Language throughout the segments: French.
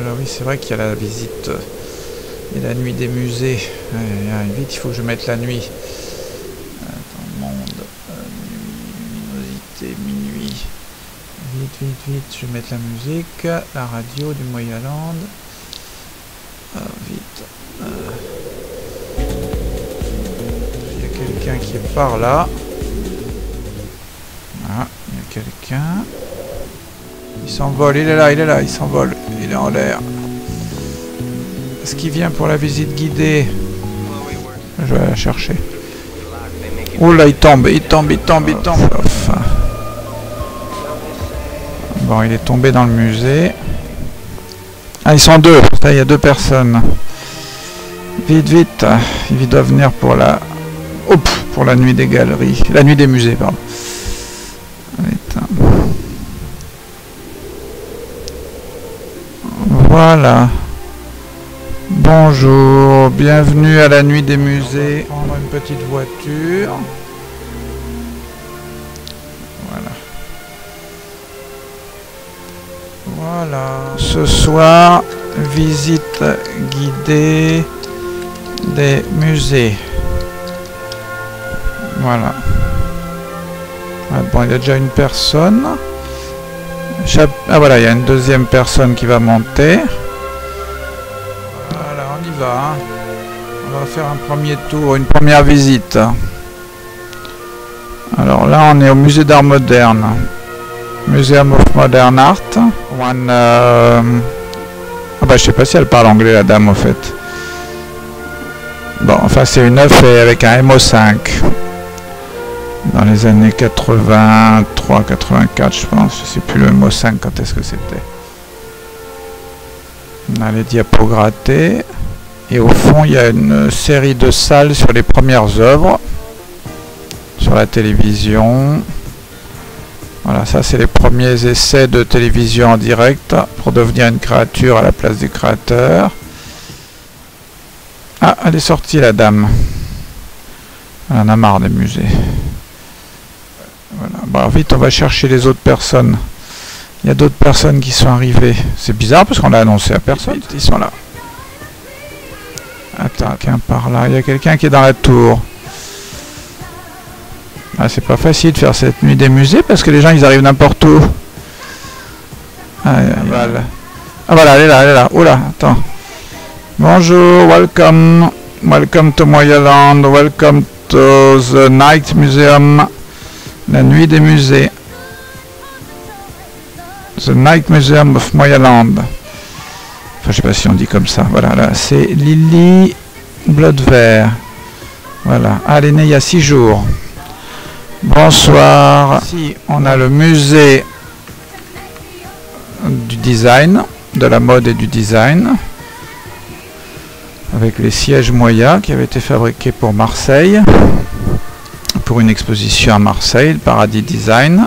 Alors oui, c'est vrai qu'il y a la visite euh, et la nuit des musées. Vite, il faut que je mette la nuit. Attends, monde, euh, luminosité, minuit. Vite, vite, vite, je vais mettre la musique, la radio du Moyaland. Ah, vite. Euh. Il y a quelqu'un qui est par là. Ah, il y a quelqu'un. Il s'envole, il est là, il est là, il s'envole. En l'air. Est-ce qu'il vient pour la visite guidée Je vais la chercher. Oh là, il tombe, il tombe, il tombe, il tombe. Enfin. Bon, il est tombé dans le musée. Ah, ils sont deux. Il y a deux personnes. Vite, vite. Ils doivent venir pour la... Pour la nuit des galeries. La nuit des musées, pardon. Voilà. Bonjour, bienvenue à la nuit des musées. On va prendre une petite voiture. Voilà. Voilà. Ce soir, visite guidée des musées. Voilà. Ah, bon, il y a déjà une personne. Ah voilà, il y a une deuxième personne qui va monter. Voilà, on y va. hein. On va faire un premier tour, une première visite. Alors là, on est au musée d'art moderne. Museum of Modern Art. One, euh, Ah bah je sais pas si elle parle anglais la dame au fait. Bon, enfin c'est une faite avec un MO5. Dans les années 83, 84 je pense. Je sais plus le MO5 quand est-ce que c'était. On a les diapos grattés. Et au fond il y a une série de salles sur les premières œuvres. Sur la télévision. Voilà, ça c'est les premiers essais de télévision en direct pour devenir une créature à la place du créateur. Ah, elle est sortie la dame. Elle en a marre des musées. Voilà, alors vite on va chercher les autres personnes. Il y a d'autres personnes qui sont arrivées. C'est bizarre parce qu'on l'a annoncé à personne. Ils sont là. Attends, quelqu'un par là. Il y a quelqu'un qui est dans la tour. Ah, c'est pas facile de faire cette nuit des musées parce que les gens ils arrivent n'importe où. Ah. Ah, voilà, elle est là, elle est là. Oula, attends. Bonjour, welcome. Welcome to Moyaland. Welcome to the Night Museum. La nuit des musées. The Night Museum of Moyaland. Enfin, je sais pas si on dit comme ça. Voilà, là, c'est Lily Bloodvert. Voilà. Ah, elle il y a six jours. Bonsoir. Ici, on a le musée du design, de la mode et du design, avec les sièges Moya qui avaient été fabriqués pour Marseille, pour une exposition à Marseille, le Paradis Design.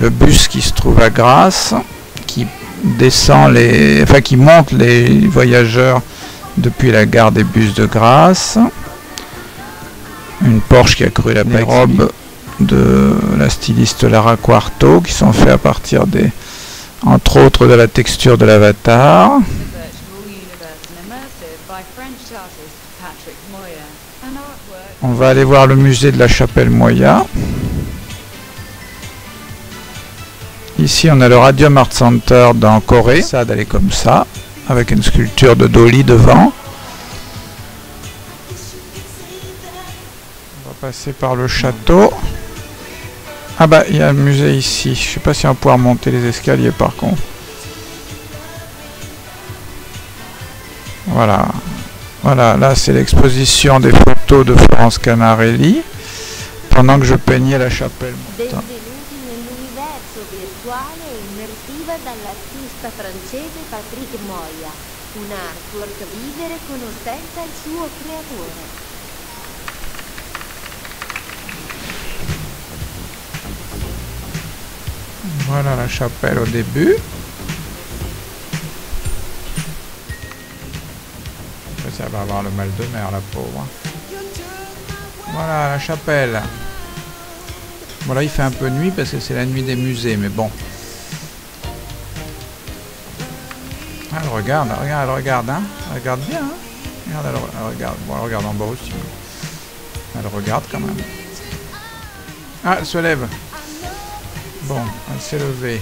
Le bus qui se trouve à Grasse, qui descend les, enfin qui monte les voyageurs depuis la gare des bus de Grasse. Une Porsche qui a cru la les robes. de la styliste Lara Quarto qui sont faites à partir des entre autres de la texture de l'avatar virtual universe and immersive by French artist Patrick Moyer. An artwork on va aller voir le musée de la chapelle Moya. Ici on a le Radium Art Center dans Corée. Ça d'aller comme ça avec une sculpture de Dolly devant. On va passer par le château. Ah bah il y a un musée ici. Je sais pas si on va pouvoir monter les escaliers par contre. Voilà voilà là c'est l'exposition des photos de Florence Canarelli pendant que je peignais la chapelle. Voilà la chapelle au début ça va avoir le mal de mer la pauvre voilà la chapelle bon là il fait un peu nuit parce que c'est la nuit des musées mais bon Elle regarde, elle regarde, elle regarde, hein. Elle regarde bien, hein. Regarde, elle, elle regarde. Bon, elle regarde en bas aussi. Elle regarde quand même. Ah, elle se lève. Bon, elle s'est levée.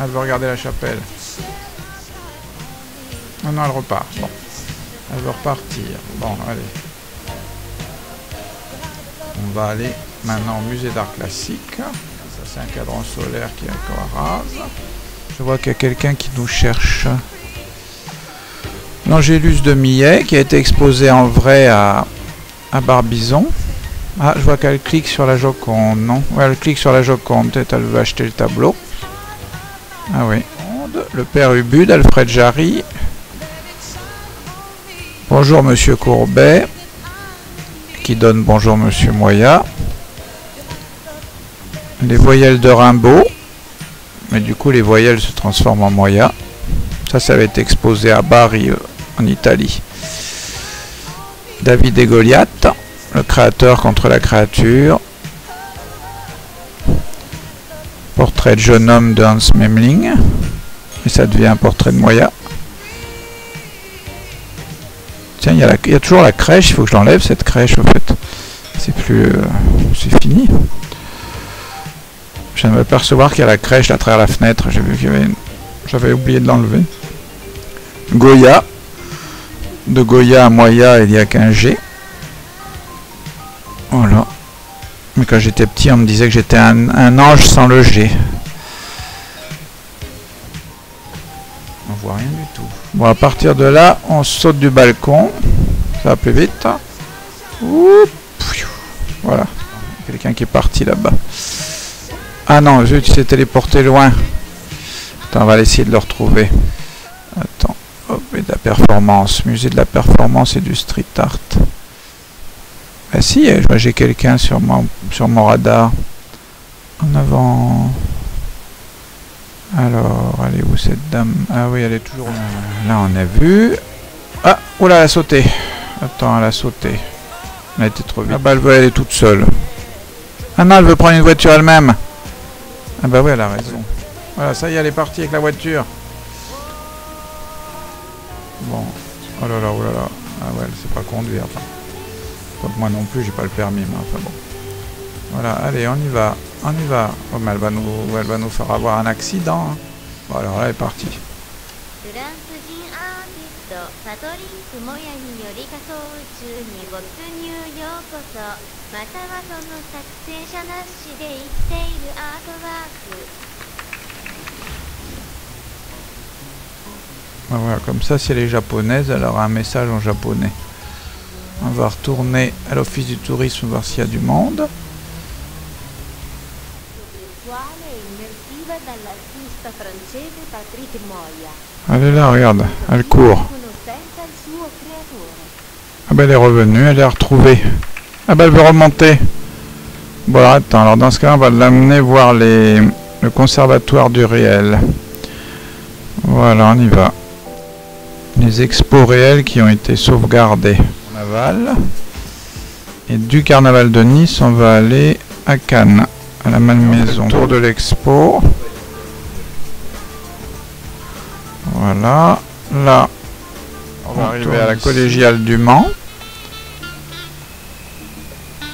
Elle veut regarder la chapelle. Non, elle repart. Bon. Elle veut repartir. Bon, allez. On va aller maintenant au musée d'art classique. Ça, c'est un cadran solaire qui est encore rase. Je vois qu'il y a quelqu'un qui nous cherche. L'Angélus de Millet, qui a été exposé en vrai à, à Barbizon. Ah, je vois qu'elle clique sur la Joconde. Non, ouais, elle clique sur la Joconde. Peut-être elle veut acheter le tableau. Ah oui. Le père Ubu d'Alfred Jarry. Bonjour Monsieur Courbet. Qui donne bonjour Monsieur Moya. Les voyelles de Rimbaud. Mais du coup, les voyelles se transforment en Moya. Ça, ça avait été exposé à Bari, euh, en Italie. David et le créateur contre la créature. Portrait de jeune homme de Hans Memling. Et ça devient un portrait de Moya. Tiens, il y, a toujours la crèche, il faut que je l'enlève cette crèche au fait. C'est plus... euh, c'est fini. Je viens de qu'il y a la crèche là, à travers la fenêtre. J'avais oublié de l'enlever. Goya. De Goya à Moya, il y a qu'un G. Voilà. Mais quand j'étais petit, on me disait que j'étais un, un ange sans le G. On voit rien du tout. Bon, à partir de là, on saute du balcon. Ça va plus vite. Pfiou. Voilà. Quelqu'un qui est parti là-bas. Ah non, zut, il s'est téléporté loin. Attends, on va essayer de le retrouver. Attends. Hop, et de la performance. Musée de la performance et du street art. Ah si, j'ai quelqu'un sur mon, sur mon radar. En avant. Alors, elle est où cette dame? Ah oui, elle est toujours là. Là, on a vu. Ah, oula, elle a sauté. Attends, elle a sauté. Elle a été trop vite. Ah bah, elle veut aller toute seule. Ah non, elle veut prendre une voiture elle-même. Ah bah oui, elle a raison. Voilà, ça y est, elle est partie avec la voiture. Bon. Oh là là, oh là là. Ah ouais, elle sait pas conduire. Enfin. Moi non plus, j'ai pas le permis, mais enfin bon. Voilà, allez, on y va. On y va. Oh, elle va nous, va nous faire avoir un accident. Bon, alors là, elle est partie. Ah voilà, comme ça, si elle est japonaise, elle aura un message en japonais. On va retourner à l'office du tourisme voir s'il y a du monde. Dall'artista francese Patrick Moya Elle est là, regarde, elle court. Ah bah elle est revenue, elle est retrouvée. Ah bah elle veut remonter. Bon alors attends, alors dans ce cas on va l'amener voir les, le conservatoire du réel. Voilà, on y va. Les expos réels qui ont été sauvegardés. Carnaval. Et du carnaval de Nice, on va aller à Cannes, à la Malmaison. Tour de l'expo. Voilà. Là, on va arriver à la collégiale du Mans.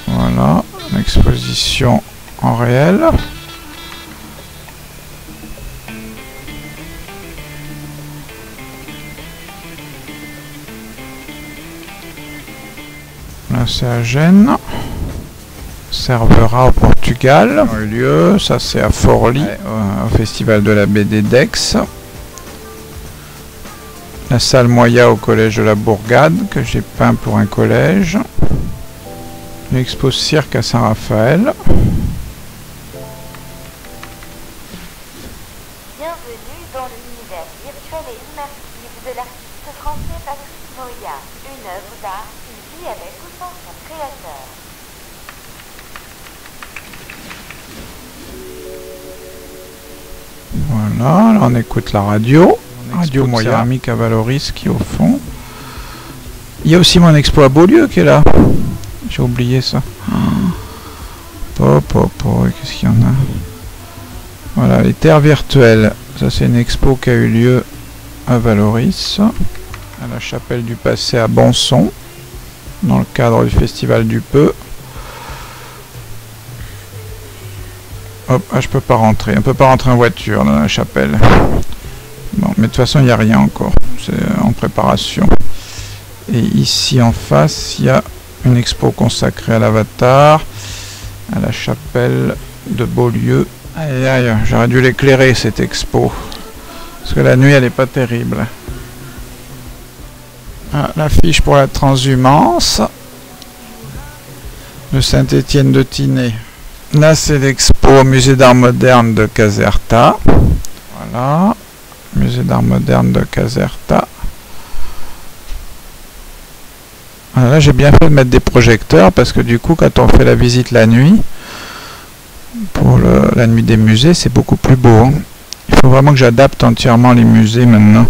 Voilà, l'exposition en réel. Là, c'est à Gênes. Servera au Portugal. Lieu, ça c'est à Forlì, au- au festival de la BD d'Aix. La salle Moya au collège de la Bourgade, que j'ai peint pour un collège. L'expo cirque à Saint-Raphaël. Bienvenue dans l'univers virtuel et immersif de l'artiste français Patrick Moya. Une œuvre d'art qui vit avec ou sans son créateur. Voilà, là on écoute la radio. Radio Moya. À Valoris qui est au fond. Il y a aussi mon expo à Beaulieu qui est là. J'ai oublié ça. Pop, pop, pop, qu'est-ce qu'il y en a? Voilà, les terres virtuelles. Ça c'est une expo qui a eu lieu à Valoris, à la chapelle du passé à Bonson, dans le cadre du festival du Peu. Hop, ah, je peux pas rentrer. On peut pas rentrer en voiture dans la chapelle. Bon, mais de toute façon, il n'y a rien encore. C'est en préparation. Et ici en face, il y a une expo consacrée à l'avatar, à la chapelle de Beaulieu. Aïe aïe, j'aurais dû l'éclairer cette expo. Parce que la nuit, elle est pas terrible. Ah, l'affiche pour la transhumance de Saint-Étienne de Tinée. Là, c'est l'expo au musée d'art moderne de Caserta. Voilà, musée d'art moderne de Caserta. Ah, là, j'ai bien fait de mettre des projecteurs parce que du coup, quand on fait la visite la nuit, pour la nuit des musées, c'est beaucoup plus beau. Hein. Il faut vraiment que j'adapte entièrement les musées maintenant.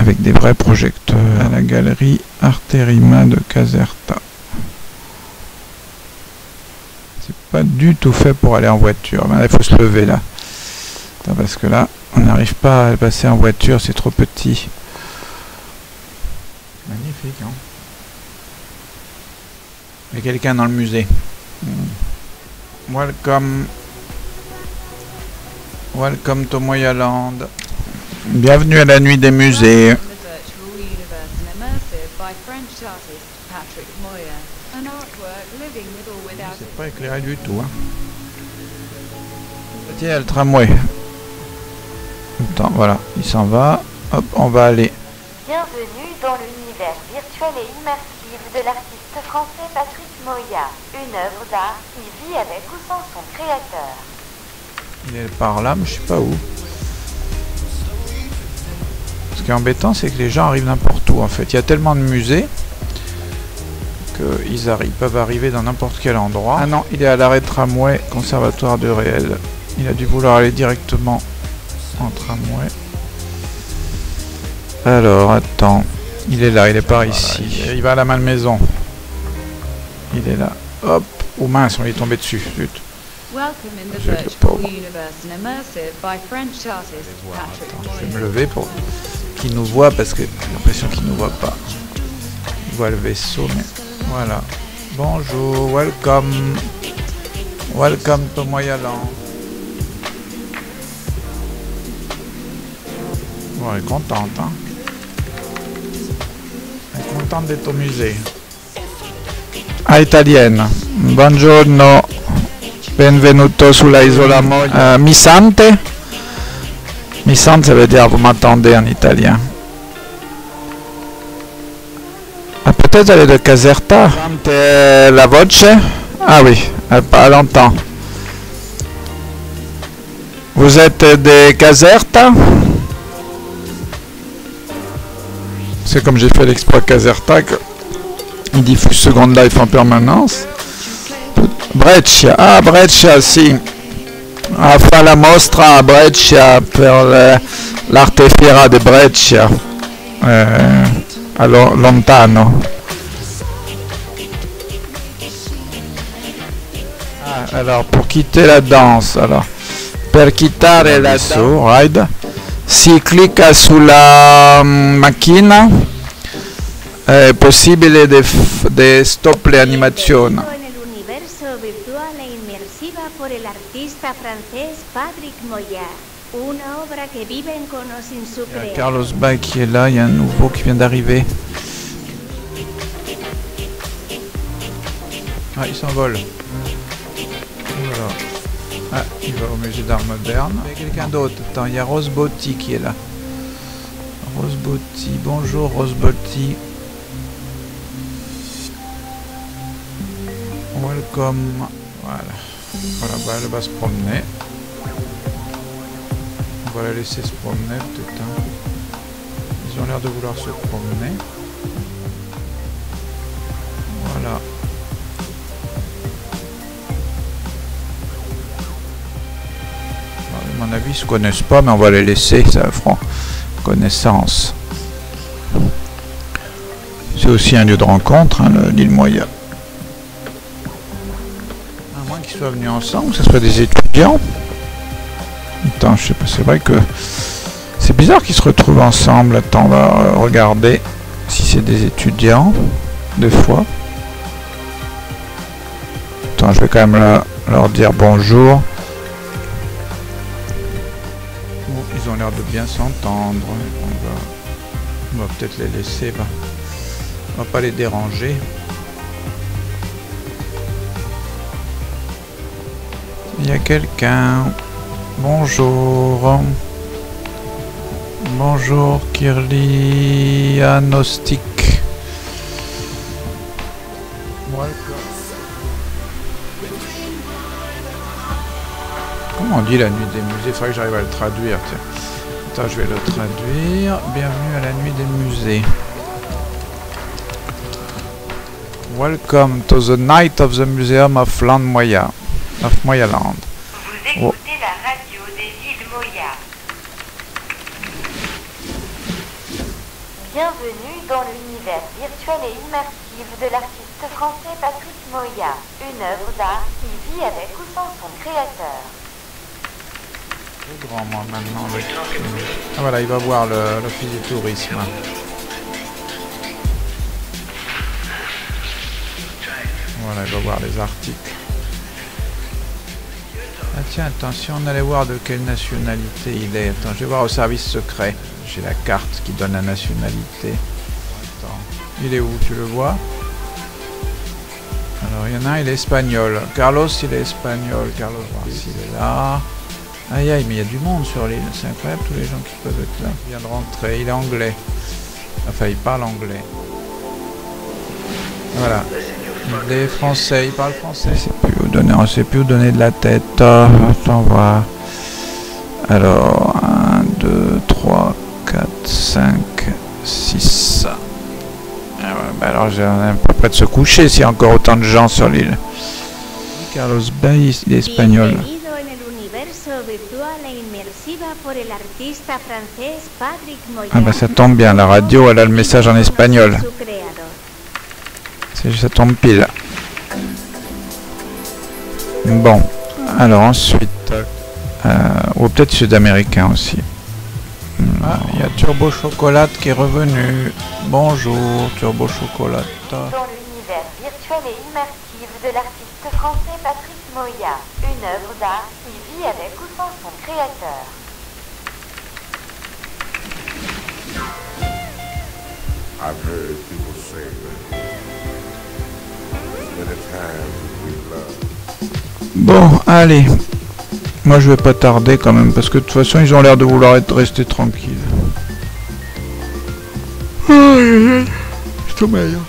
Avec des vrais projecteurs. À la galerie Arterima de Caserta. C'est pas du tout fait pour aller en voiture. il faut se lever là. parce que là, on n'arrive pas à passer en voiture, c'est trop petit. Magnifique, hein Il y a quelqu'un dans le musée. Hmm. Welcome Welcome to Moyaland. Bienvenue à la nuit des musées. C'est pas éclairé du tout. Hein. Tiens, le tramway. Attends, voilà, il s'en va. Hop, on va aller. Bienvenue dans l'univers virtuel et immersif de l'artiste français Patrick Moya. Une œuvre d'art qui vit avec ou sans son créateur. Il est par là, mais je sais pas où. Ce qui est embêtant, c'est que les gens arrivent n'importe où en fait. Il y a tellement de musées qu'ils ils peuvent arriver dans n'importe quel endroit. Ah non, il est à l'arrêt de tramway, conservatoire de réel. Il a dû vouloir aller directement en tramway. Alors, attends. Il est là, il est par ici. Il va à la malmaison. Il est là. Hop. Oh mince, on est tombé dessus. Zut. Welcome in the virtual universe and immersive by French artist Patrick Je vais me lever pour qu'il nous voit parce que j'ai l'impression qu'il nous voit pas. Il voit le vaisseau, mais voilà. Bonjour, welcome. Welcome to Moyaland. Bon, elle est contente, hein. Elle est contente d'être au musée. Ah, italienne. Buongiorno. Benvenuto sulla Isola Moglia. Uh, mi ça veut dire vous m'entendez en italien. Ah, peut-être elle est de Caserta? La voce? Ah oui, elle parle longtemps. Vous êtes de Caserta? C'est comme j'ai fait l'exploit Caserta il diffuse Second Life en permanence. Breccia, ah Breccia sì, a fa la mostra a Breccia per l'arte fiera di Breccia, eh, allo, lontano. Ah, alors pour quitter la danse, alors. Per quittare la danse, ride, si clicca sulla um, macchina, è possibile di stop le animazioni. francés Patrick Moya. Una obra que vive en cono sin su Il y a Carlos Bay qui est là, il y a un nouveau qui vient d'arriver. Ah, il s'envole. Voilà. Ah, il va au musée d'art moderne. A quelqu'un d'autre. Attends, il y a Rose Botti qui est là. Rose Botti, bonjour Rose Botti. Welcome. Voilà. Voilà, bah elle va se promener. On va la laisser se promener peut-être. Hein. Ils ont l'air de vouloir se promener. Voilà. Mon avis, ils se connaissent pas, mais on va les laisser, ça fera connaissance. C'est aussi un lieu de rencontre, hein, l'île Moya soient venus ensemble, que ce soit des étudiants. Attends, je sais pas, c'est vrai que C'est bizarre qu'ils se retrouvent ensemble. Attends, on va regarder si c'est des étudiants, des fois. Je vais quand même leur dire bonjour. Ils ont l'air de bien s'entendre. On va, peut-être les laisser. On va pas les déranger. Il y a quelqu'un. Bonjour. Bonjour Kirli Anostic. Comment on dit la nuit des musées? Il faudrait que j'arrive à le traduire. Tiens. Attends, je vais le traduire. Bienvenue à la nuit des musées. Welcome to the night of the Museum of Land Moya. Of Moyaland. Vous écoutez la radio des îles Moya. Bienvenue dans l'univers virtuel et immersif de l'artiste français Patrick Moya, une œuvre d'art qui vit avec ou sans son créateur grand moi maintenant. Ah voilà, il va voir l'office du tourisme. Voilà, il va voir les articles. Ah tiens, attention, on allait voir de quelle nationalité il est. Attends, je vais voir au service secret. J'ai la carte qui donne la nationalité. Attends, il est où Tu le vois? Alors, il y en a un, il est espagnol. Carlos, il est espagnol. Carlos, voir s'il est là. Aïe aïe, mais il y a du monde sur l'île. C'est incroyable tous les gens qui peuvent être là. Il vient de rentrer. Il est anglais. Enfin, il parle anglais. Voilà. Il est français. Il parle français. C'est plus où donner. On sait plus où donner de la tête. Attends, voir. Alors, 1, 2, 3, 4, 5, 6. alors, j'ai à peu près de se coucher s'il y a encore autant de gens sur l'île. Carlos Bay, il est espagnol. Ah bah ça tombe bien, la radio elle a le message en espagnol. Ça tombe pile. Bon, alors ensuite, euh, ou peut-être sud-américain aussi. Ah, il y a Turbo Chocolate qui est revenu. Bonjour Turbo Chocolate. Dans l'univers virtuel et immersif de l'artiste français Patrick Moya, une œuvre d'art qui vit avec ou sans son créateur. I've heard people say that Bon, allez. Moi, je vais pas tarder quand même, parce que de toute façon, ils ont l'air de vouloir être restés tranquilles. Oh, je suis meilleur.